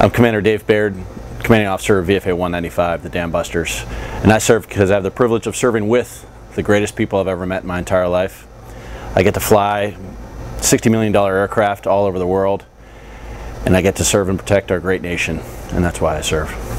I'm Commander Dave Baird, Commanding Officer of VFA 195, the Dambusters. And I serve because I have the privilege of serving with the greatest people I've ever met in my entire life. I get to fly $60 million aircraft all over the world, and I get to serve and protect our great nation, and that's why I serve.